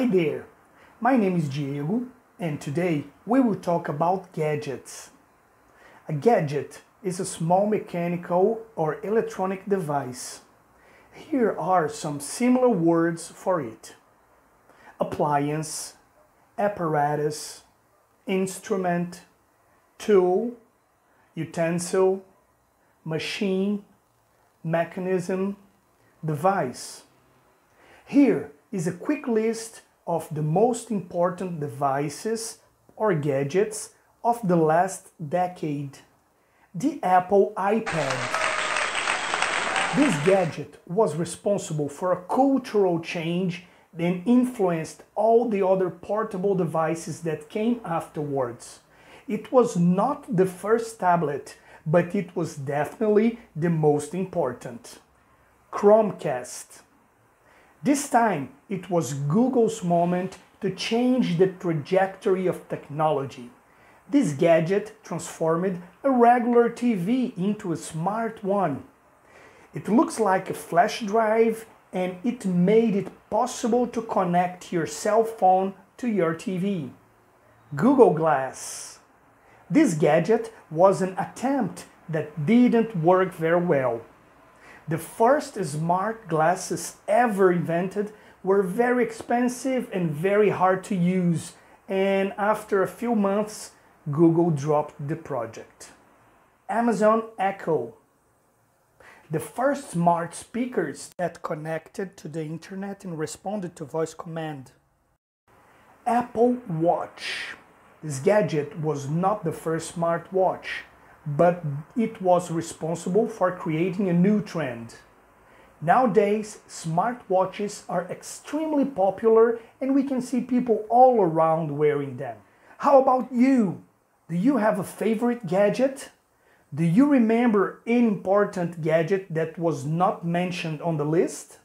Hi there, my name is Diego and today we will talk about gadgets. A gadget is a small mechanical or electronic device. Here are some similar words for it. Appliance, apparatus, instrument, tool, utensil, machine, mechanism, device. Here is a quick list of the most important devices or gadgets of the last decade. The Apple iPad. This gadget was responsible for a cultural change that influenced all the other portable devices that came afterwards. It was not the first tablet, but it was definitely the most important. Chromecast. This time, it was Google's moment to change the trajectory of technology. This gadget transformed a regular TV into a smart one. It looks like a flash drive and it made it possible to connect your cell phone to your TV. Google Glass. This gadget was an attempt that didn't work very well. The first smart glasses ever invented were very expensive and very hard to use, and after a few months, Google dropped the project. Amazon Echo. The first smart speakers that connected to the internet and responded to voice command. Apple Watch. This gadget was not the first smart watch, but it was responsible for creating a new trend. Nowadays, smartwatches are extremely popular and we can see people all around wearing them. How about you? Do you have a favorite gadget? Do you remember any important gadget that was not mentioned on the list?